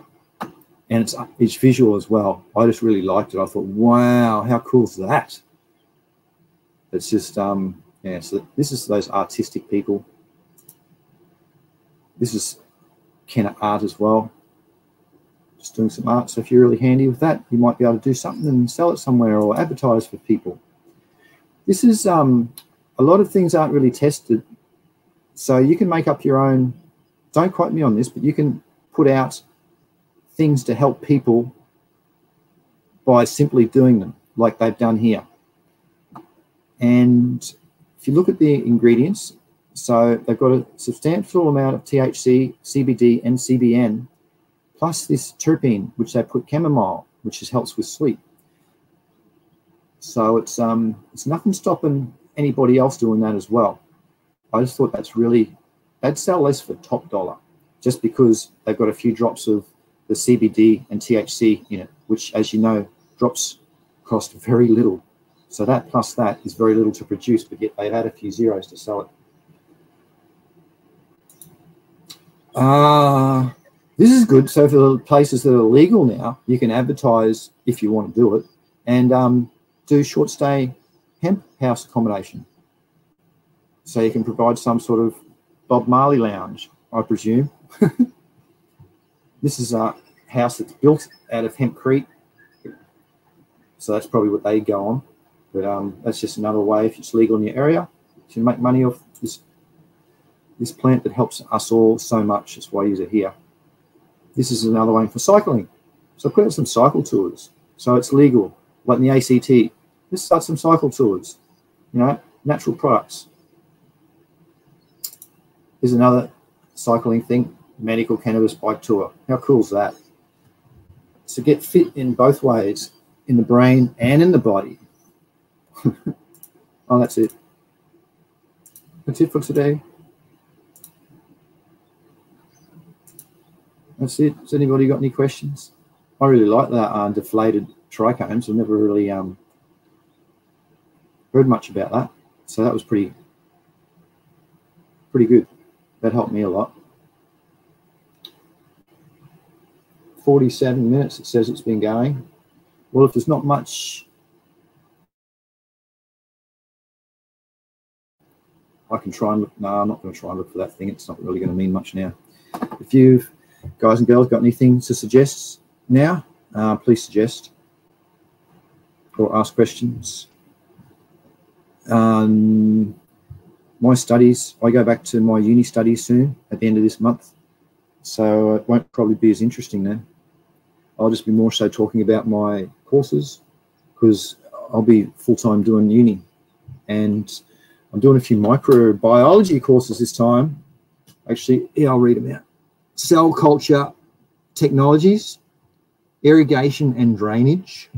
And it's, it's visual as well. I just really liked it. I thought, wow, how cool is that? It's just, um, yeah, so this is those artistic people. This is Canna art as well. Just doing some art. So if you're really handy with that, you might be able to do something and sell it somewhere or advertise for people. This is, um, a lot of things aren't really tested. So you can make up your own, don't quote me on this, but you can put out things to help people by simply doing them like they've done here. And if you look at the ingredients, so they've got a substantial amount of THC, CBD, and CBN, plus this terpene, which they put chamomile, which helps with sleep. So it's um it's nothing stopping anybody else doing that as well. I just thought that's really they'd sell less for top dollar, just because they've got a few drops of the CBD and THC in it, which, as you know, drops cost very little. So that plus that is very little to produce, but yet they've had a few zeros to sell it. Uh, this is good. So for the places that are legal now, you can advertise if you want to do it and um, do short stay hemp house accommodation. So you can provide some sort of Bob Marley lounge, I presume. This is a house that's built out of hempcrete. So that's probably what they go on. But um, that's just another way, if it's legal in your area, to make money off this, this plant that helps us all so much. That's why I use it here. This is another one for cycling. So put out some cycle tours. So it's legal, like in the ACT. Let's start some cycle tours, you know, natural products. Here's another cycling thing medical cannabis bike tour. How cool is that? So get fit in both ways, in the brain and in the body. oh, that's it. That's it for today. That's it. Has anybody got any questions? I really like that uh, deflated trichomes. I've never really um, heard much about that. So that was pretty, pretty good. That helped me a lot. 47 minutes it says it's been going. Well, if there's not much, I can try and look. No, I'm not going to try and look for that thing. It's not really going to mean much now. If you guys and girls got anything to suggest now, uh, please suggest or ask questions. Um, my studies, I go back to my uni studies soon at the end of this month. So it won't probably be as interesting then. I'll just be more so talking about my courses because I'll be full time doing uni, and I'm doing a few microbiology courses this time. Actually, yeah, I'll read them out. Cell culture technologies, irrigation and drainage,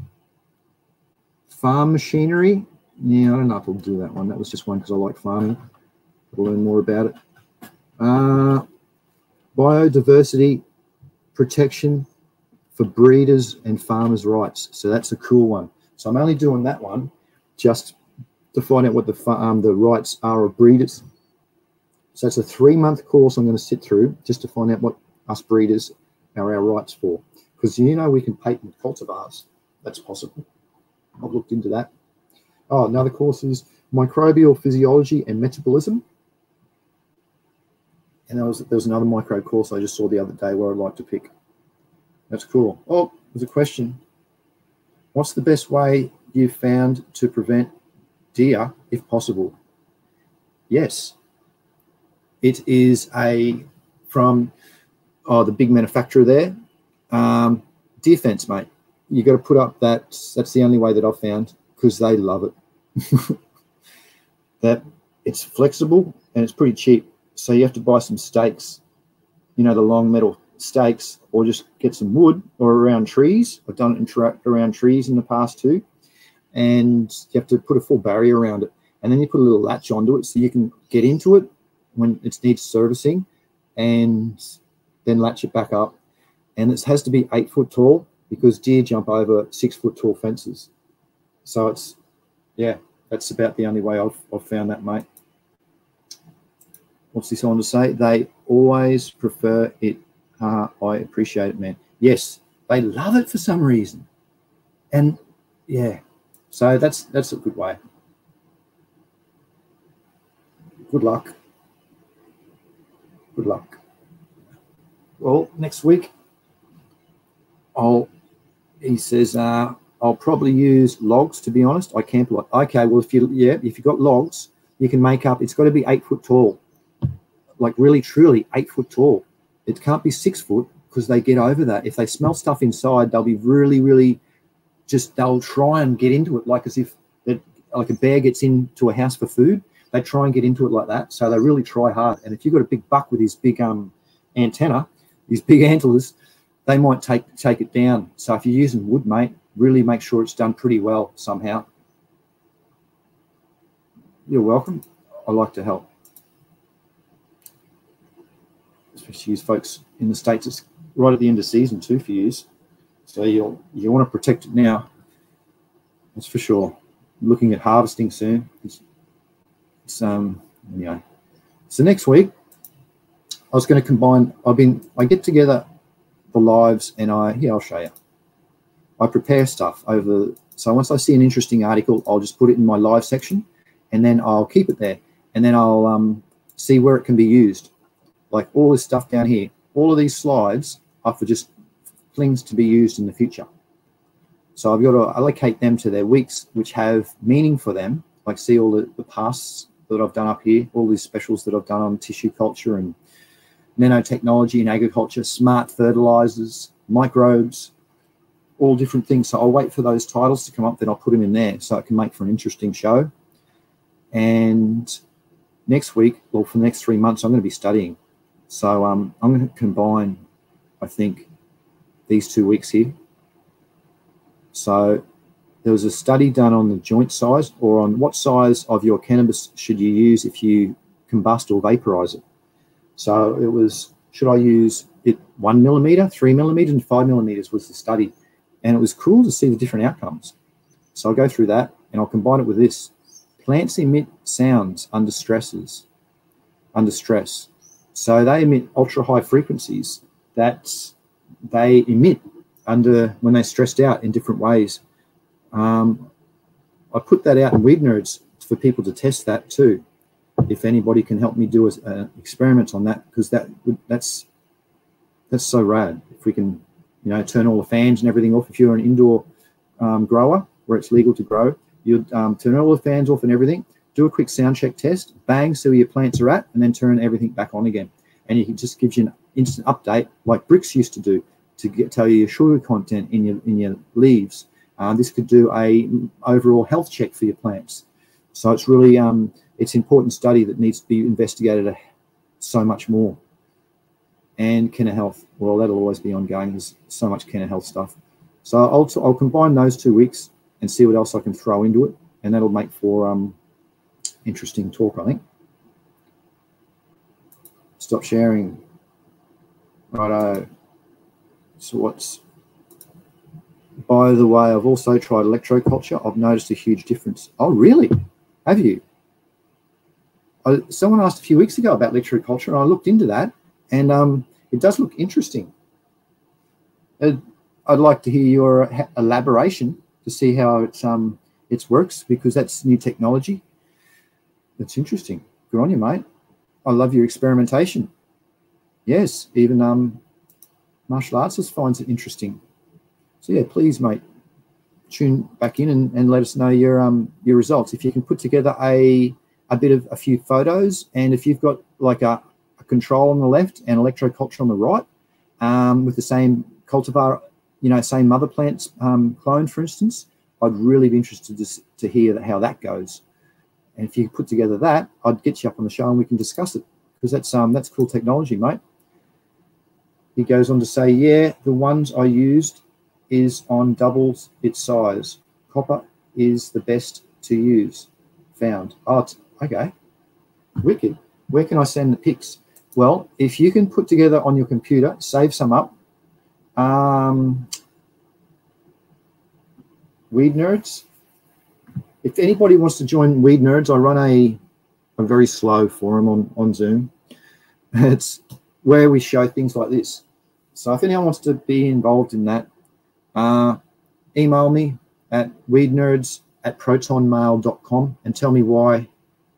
farm machinery. Yeah, I don't know if I'll do that one. That was just one because I like farming. I'll learn more about it. Uh, biodiversity protection for breeders and farmers' rights. So that's a cool one. So I'm only doing that one just to find out what the um, the rights are of breeders. So it's a three month course I'm going to sit through just to find out what us breeders are our rights for. Because you know we can patent cultivars. That's possible. I've looked into that. Oh, another course is microbial physiology and metabolism. And there was there was another micro course I just saw the other day where I'd like to pick. That's cool. Oh, there's a question. What's the best way you've found to prevent deer if possible? Yes. It is a from oh the big manufacturer there. Um, deer fence, mate. You got to put up that. That's the only way that I've found because they love it. that it's flexible and it's pretty cheap. So you have to buy some stakes. You know the long metal stakes or just get some wood or around trees. I've done it around trees in the past too. And you have to put a full barrier around it. And then you put a little latch onto it so you can get into it when it needs servicing and then latch it back up. And it has to be eight foot tall because deer jump over six foot tall fences. So it's, yeah, that's about the only way I've, I've found that, mate. What's this on to say? They always prefer it. Uh, I appreciate it, man. Yes, they love it for some reason. And yeah, so that's that's a good way. Good luck. Good luck. Well, next week, I'll. He says, uh, I'll probably use logs. To be honest, I can't. Like okay, well, if you yeah, if you've got logs, you can make up. It's got to be eight foot tall, like really truly eight foot tall. It can't be six foot because they get over that. If they smell stuff inside, they'll be really, really just they'll try and get into it like as if that like a bear gets into a house for food. They try and get into it like that. So they really try hard. And if you've got a big buck with his big um antenna, these big antlers, they might take take it down. So if you're using wood, mate, really make sure it's done pretty well somehow. You're welcome. I like to help. Especially you folks in the States. It's right at the end of season too for you. So you'll you want to protect it now. That's for sure. Looking at harvesting soon. It's, anyway. So next week, I was going to combine. I've been I get together the lives and I here I'll show you. I prepare stuff over. So once I see an interesting article, I'll just put it in my live section, and then I'll keep it there, and then I'll um, see where it can be used. Like all this stuff down here, all of these slides are for just things to be used in the future. So I've got to allocate them to their weeks, which have meaning for them. Like see all the, the pasts that I've done up here, all these specials that I've done on tissue culture and nanotechnology and agriculture, smart fertilizers, microbes, all different things. So I'll wait for those titles to come up, then I'll put them in there so it can make for an interesting show. And next week, well, for the next three months, I'm going to be studying. So um, I'm going to combine, I think, these two weeks here. So there was a study done on the joint size or on what size of your cannabis should you use if you combust or vaporize it. So it was, should I use it one millimeter, three millimeters, and five millimeters was the study. And it was cool to see the different outcomes. So I'll go through that and I'll combine it with this. Plants emit sounds under stresses, under stress. So they emit ultra high frequencies that they emit under when they're stressed out in different ways. Um, I put that out in Weed Nerds for people to test that too. If anybody can help me do an experiment on that, because that that's that's so rad. If we can you know, turn all the fans and everything off. If you're an indoor um, grower where it's legal to grow, you'd um, turn all the fans off and everything. Do a quick sound check test, bang, see where your plants are at, and then turn everything back on again. And it just gives you an instant update, like Brix used to do, to get, tell you your sugar content in your in your leaves. Uh, this could do a overall health check for your plants. So it's really um, it's important study that needs to be investigated so much more and Kenna Health. Well, that'll always be ongoing. There's so much Kenna Health stuff. So I'll, I'll combine those two weeks and see what else I can throw into it. And that'll make for um, interesting talk, I think. Stop sharing. Righto. So what's... By the way, I've also tried electroculture. I've noticed a huge difference. Oh, really? Have you? I, someone asked a few weeks ago about electroculture, and I looked into that and um, it does look interesting. I'd, I'd like to hear your elaboration to see how it's um it works because that's new technology. That's interesting. Good on you, mate. I love your experimentation. Yes, even um, martial artists finds it interesting. So yeah, please, mate, tune back in and, and let us know your um your results. If you can put together a a bit of a few photos, and if you've got like a, control on the left and electroculture on the right um, with the same cultivar, you know, same mother plants um, clone, for instance, I'd really be interested to, to hear how that goes. And if you put together that, I'd get you up on the show and we can discuss it because that's um that's cool technology, mate. He goes on to say, yeah, the ones I used is on doubles its size. Copper is the best to use. Found. Oh, okay. Wicked. Where can I send the pics? Well, if you can put together on your computer, save some up. Um, Weed Nerds, if anybody wants to join Weed Nerds, I run a, a very slow forum on, on Zoom. It's where we show things like this. So if anyone wants to be involved in that, uh, email me at weednerds at protonmail.com and tell me why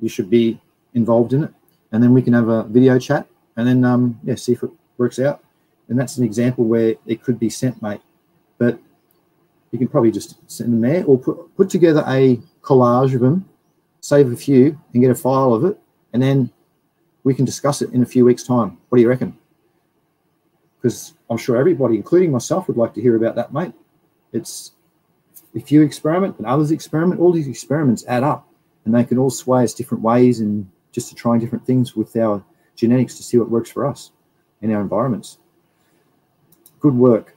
you should be involved in it. And then we can have a video chat and then, um, yeah, see if it works out. And that's an example where it could be sent, mate. But you can probably just send them there or put, put together a collage of them, save a few and get a file of it. And then we can discuss it in a few weeks' time. What do you reckon? Because I'm sure everybody, including myself, would like to hear about that, mate. It's if you experiment and others experiment, all these experiments add up and they can all sway us different ways and just to try different things with our genetics to see what works for us in our environments. Good work.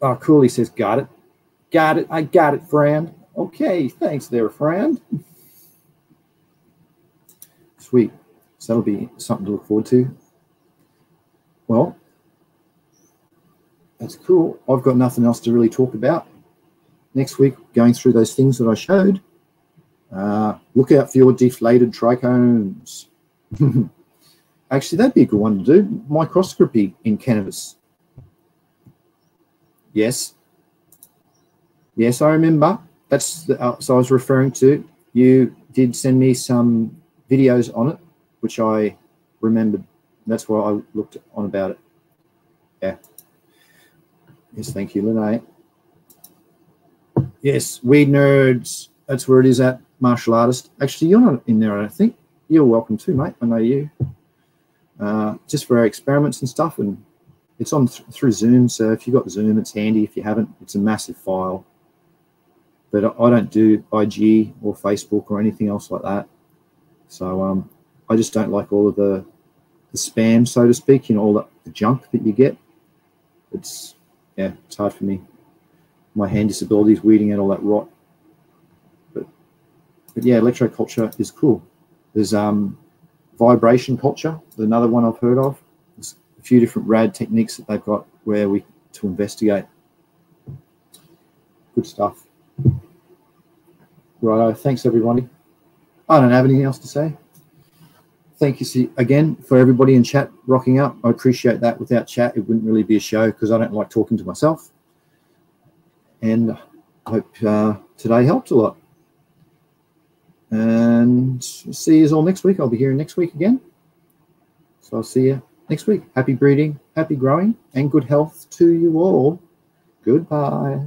Ah, oh, cool. He says, got it. Got it. I got it, friend. Okay. Thanks there, friend. Sweet. So that'll be something to look forward to. Well, that's cool. I've got nothing else to really talk about. Next week, going through those things that I showed. Uh, look out for your deflated trichomes. Actually, that'd be a good one to do. Microscopy in cannabis. Yes. Yes, I remember. That's the, uh, so I was referring to. You did send me some videos on it, which I remembered. That's why I looked on about it. Yeah. Yes, thank you, Lene. Yes, Weed Nerds. That's where it is at, martial artist. Actually, you're not in there, I think. You're welcome too, mate. I know you. Uh, just for our experiments and stuff. And it's on th through Zoom. So if you've got Zoom, it's handy. If you haven't, it's a massive file. But I don't do IG or Facebook or anything else like that. So um, I just don't like all of the, the spam, so to speak, you know, all the, the junk that you get. It's yeah, it's hard for me. My hand disability is weeding out all that rot. But, but yeah, electroculture is cool. There's um, vibration culture, another one I've heard of. There's a few different rad techniques that they've got where we to investigate. Good stuff. Right, thanks everybody. I don't have anything else to say. Thank you again for everybody in chat rocking up. I appreciate that. Without chat, it wouldn't really be a show because I don't like talking to myself. And I hope uh, today helped a lot. And see you all next week. I'll be here next week again. So I'll see you next week. Happy breeding, happy growing, and good health to you all. Goodbye.